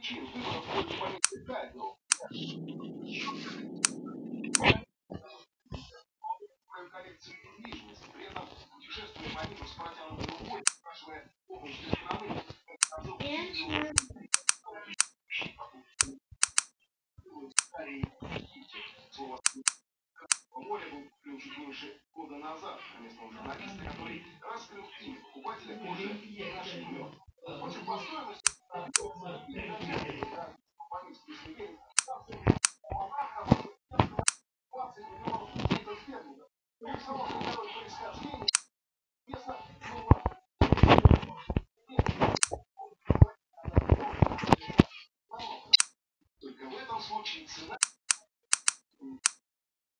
причин выбора в пользу поместья Кайдо. назад к местному журналисту, который раскрыл имя покупателя позже и наши имен. Впрочем, по стоимости Только в этом случае цена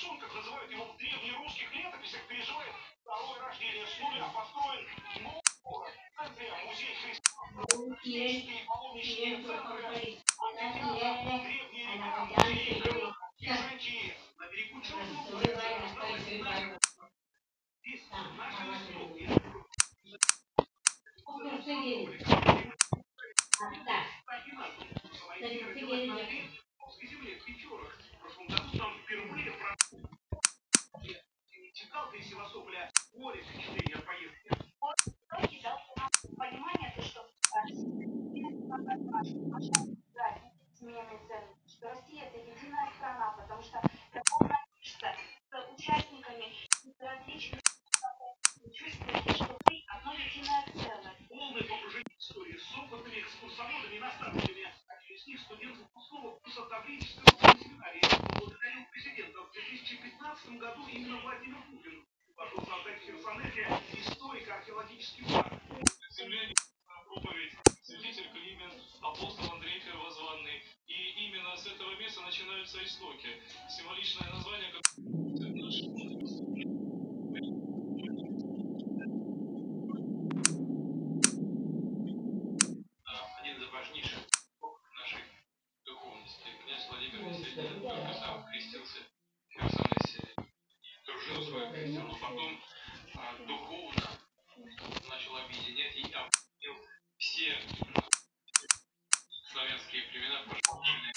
Шун, называют его в древнерусских летописях, переживает второе рождение с нуля, построен новый город, Андрия, музей христианства, и паломнические центры, амфитеатр, древние римляне, Византии, на берегу Черного моря, наши истории. свободами наставниками один из них, студент выпускного курса Таврического семинария, благодарил президента в 2015 году именно Владимир Путин. Пошел создать в Херсонете историко-археологический парк. Земляне проповедь свидетель Климент, апостол Андрей Первозванный. И именно с этого места начинаются истоки. Символичное название, как Лучше. Потом а, духовно начал объединять и объединил все славянские племена, пошедшие